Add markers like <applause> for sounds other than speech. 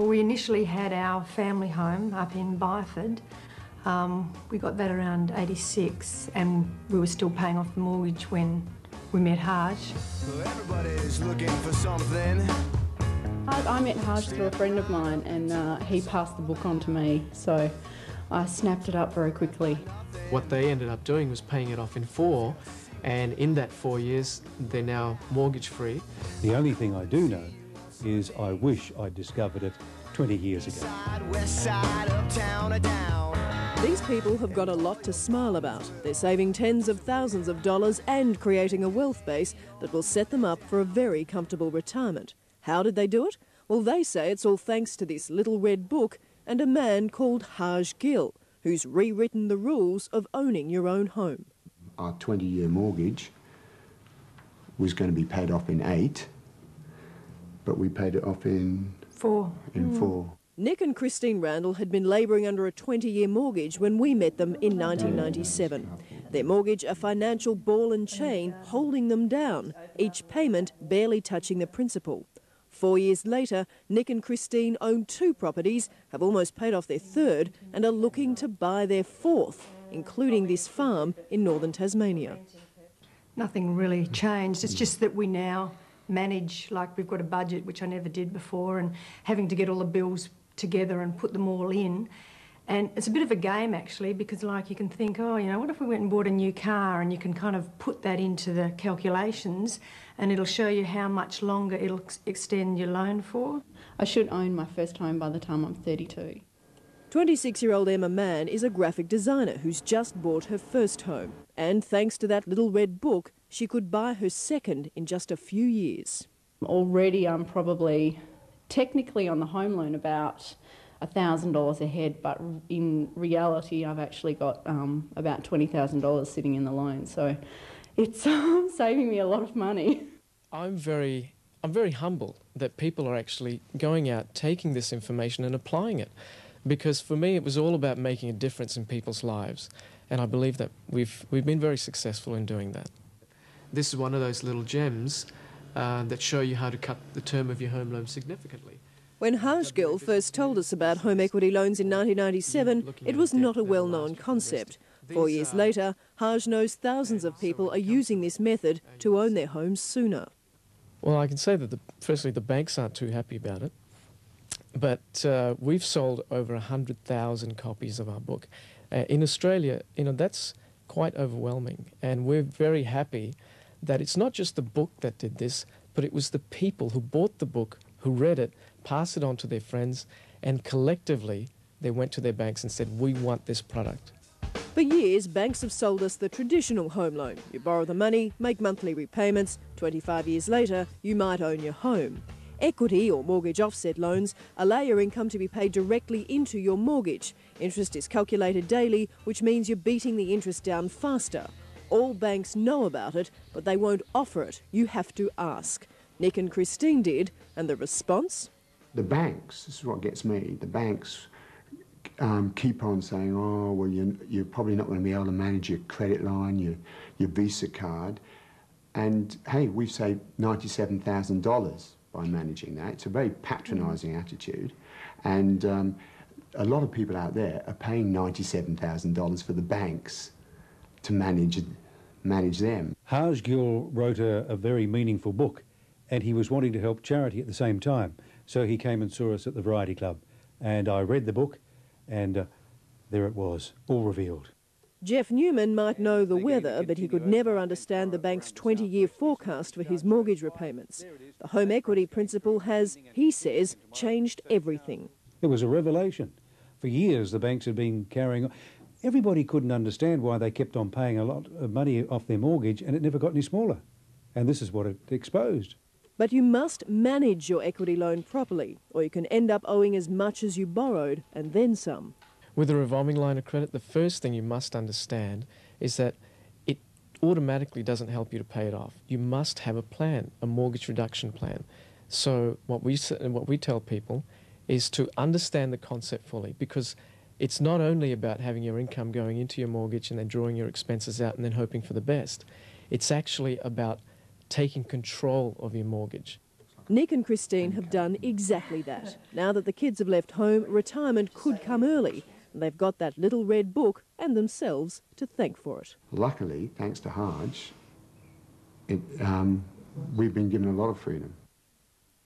Well, we initially had our family home up in Byford. Um, we got that around 86 and we were still paying off the mortgage when we met Harj. Everybody's looking for something. I, I met Harj through a friend of mine and uh, he passed the book on to me, so I snapped it up very quickly. What they ended up doing was paying it off in four, and in that four years, they're now mortgage free. The only thing I do know is I wish I'd discovered it 20 years ago. West side, uptown, or down. These people have got a lot to smile about. They're saving tens of thousands of dollars and creating a wealth base that will set them up for a very comfortable retirement. How did they do it? Well, they say it's all thanks to this little red book and a man called Harj Gill, who's rewritten the rules of owning your own home. Our 20 year mortgage was going to be paid off in eight, but we paid it off in, Four. in hmm. four. Nick and Christine Randall had been labouring under a 20 year mortgage when we met them in 1997. Their mortgage, a financial ball and chain holding them down, each payment barely touching the principal. Four years later, Nick and Christine own two properties, have almost paid off their third, and are looking to buy their fourth, including this farm in northern Tasmania. Nothing really changed. It's just that we now manage, like we've got a budget, which I never did before, and having to get all the bills together and put them all in. And it's a bit of a game actually, because like you can think, oh, you know, what if we went and bought a new car, and you can kind of put that into the calculations, and it'll show you how much longer it'll ex- extend your loan for. I should own my first home by the time I'm 32. 26 year old Emma Mann is a graphic designer who's just bought her first home. And thanks to that little red book, she could buy her second in just a few years. Already I'm probably technically on the home loan about $1,000 ahead, but in reality I've actually got um, about $20,000 sitting in the loan. So it's um, <laughs> saving me a lot of money. I'm very, I'm very humble that people are actually going out, taking this information and applying it. Because for me, it was all about making a difference in people's lives. And I believe that we've, we've been very successful in doing that. This is one of those little gems uh, that show you how to cut the term of your home loan significantly. When Harj Gill first told us about home equity loans in 1997, it was not a well known concept. Four years later, Harj knows thousands of people are using this method to own their homes sooner. Well, I can say that the, firstly, the banks aren't too happy about it. But uh, we've sold over 100,000 copies of our book. Uh, in Australia, you know, that's quite overwhelming. And we're very happy that it's not just the book that did this, but it was the people who bought the book, who read it, passed it on to their friends, and collectively they went to their banks and said, We want this product. For years, banks have sold us the traditional home loan. You borrow the money, make monthly repayments. 25 years later, you might own your home. Equity or mortgage offset loans allow your income to be paid directly into your mortgage. Interest is calculated daily, which means you're beating the interest down faster. All banks know about it, but they won't offer it. You have to ask. Nick and Christine did, and the response? The banks, this is what gets me, the banks um, keep on saying, oh, well, you're, you're probably not going to be able to manage your credit line, your, your Visa card. And hey, we've saved $97,000 by managing that. It's a very patronising attitude. And um, a lot of people out there are paying $97,000 for the banks to manage, manage them. Harj Gill wrote a, a very meaningful book and he was wanting to help charity at the same time. So he came and saw us at the Variety Club. And I read the book and uh, there it was, all revealed. Jeff Newman might know the weather, but he could never understand the bank's 20 year forecast for his mortgage repayments. The home equity principle has, he says, changed everything. It was a revelation. For years, the banks had been carrying on. Everybody couldn't understand why they kept on paying a lot of money off their mortgage and it never got any smaller. And this is what it exposed. But you must manage your equity loan properly, or you can end up owing as much as you borrowed and then some. With a revolving line of credit, the first thing you must understand is that it automatically doesn't help you to pay it off. You must have a plan, a mortgage reduction plan. So what we what we tell people is to understand the concept fully because it's not only about having your income going into your mortgage and then drawing your expenses out and then hoping for the best. It's actually about taking control of your mortgage. Nick and Christine have done exactly that. Now that the kids have left home, retirement could come early. And they've got that little red book and themselves to thank for it. Luckily, thanks to Harj, it, um, we've been given a lot of freedom.